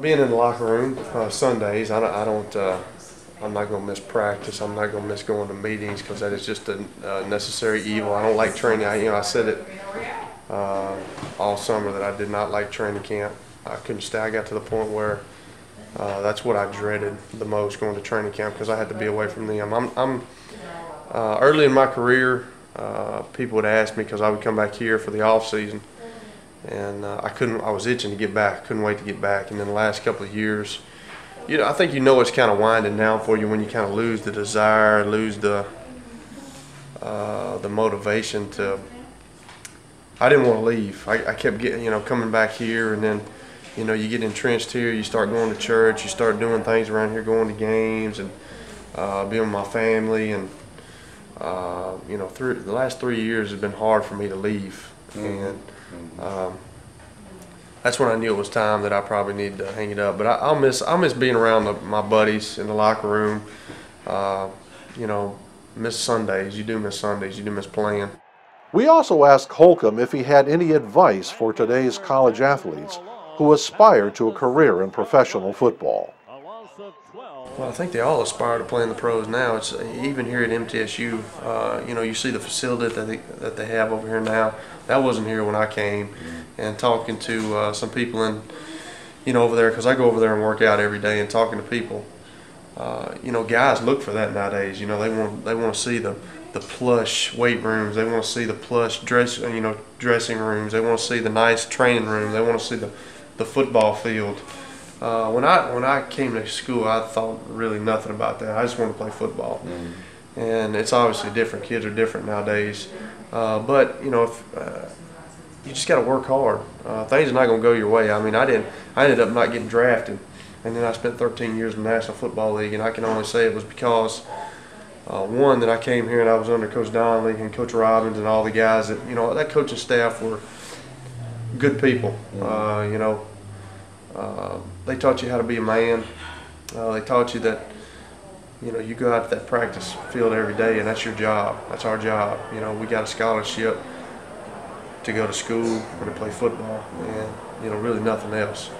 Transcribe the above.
Being in the locker room uh, Sundays, I don't, I don't uh, I'm not going to miss practice. I'm not going to miss going to meetings because that is just a, necessary evil. I don't like training. I, you know, I said it uh, all summer that I did not like training camp. I couldn't stay. I got to the point where uh, that's what I dreaded the most going to training camp because I had to be away from them. I'm, I'm uh, early in my career. People would ask me because I would come back here for the off season, and uh, I couldn't. I was itching to get back. Couldn't wait to get back. And then the last couple of years, you know, I think you know it's kind of winding down for you when you kind of lose the desire, lose the uh, the motivation to. I didn't want to leave. I, I kept getting, you know, coming back here, and then, you know, you get entrenched here. You start going to church. You start doing things around here, going to games, and uh, being with my family, and uh, you know, through the last three years has been hard for me to leave, and um, that's when I knew it was time that I probably needed to hang it up. But I, I'll miss I'll miss being around the, my buddies in the locker room. Uh, you know, miss Sundays. You do miss Sundays. You do miss playing. We also asked Holcomb if he had any advice for today's college athletes who aspire to a career in professional football. Well, I think they all aspire to play in the pros now. It's even here at MTSU. Uh, you know, you see the facility that they, that they have over here now. That wasn't here when I came. And talking to uh, some people in, you know, over there because I go over there and work out every day and talking to people. Uh, you know, guys look for that nowadays. You know, they want they want to see the the plush weight rooms. They want to see the plush dress, you know, dressing rooms. They want to see the nice training room. They want to see the the football field. Uh, when I when I came to school, I thought really nothing about that. I just wanted to play football, mm-hmm. and it's obviously different. Kids are different nowadays, uh, but you know, if, uh, you just got to work hard. Uh, things are not going to go your way. I mean, I didn't. I ended up not getting drafted, and then I spent 13 years in the National Football League, and I can only say it was because. Uh, one that I came here and I was under Coach Donnelly and Coach Robbins and all the guys that you know that coaching staff were good people. Uh, you know, uh, they taught you how to be a man. Uh, they taught you that you know you go out to that practice field every day, and that's your job. That's our job. You know, we got a scholarship to go to school and to play football, and you know, really nothing else.